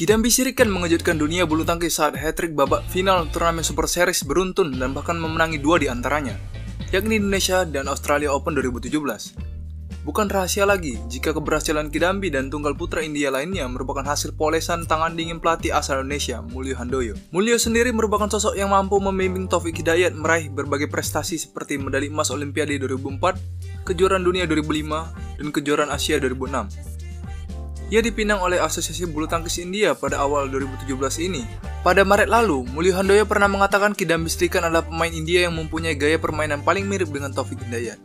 Kidambi Sirikan mengejutkan dunia bulu tangkis saat hat-trick babak final turnamen Super Series beruntun dan bahkan memenangi dua di antaranya, yakni Indonesia dan Australia Open 2017. Bukan rahasia lagi jika keberhasilan Kidambi dan tunggal putra India lainnya merupakan hasil polesan tangan dingin pelatih asal Indonesia, Mulyo Handoyo. Mulyo sendiri merupakan sosok yang mampu membimbing Taufik Hidayat meraih berbagai prestasi seperti medali emas Olimpiade 2004, kejuaraan dunia 2005, dan kejuaraan Asia 2006. Ia dipinang oleh Asosiasi Bulu Tangkis India pada awal 2017 ini. Pada Maret lalu, Mulyo Handoyo pernah mengatakan Kidambi Srikan adalah pemain India yang mempunyai gaya permainan paling mirip dengan Taufik Hidayat.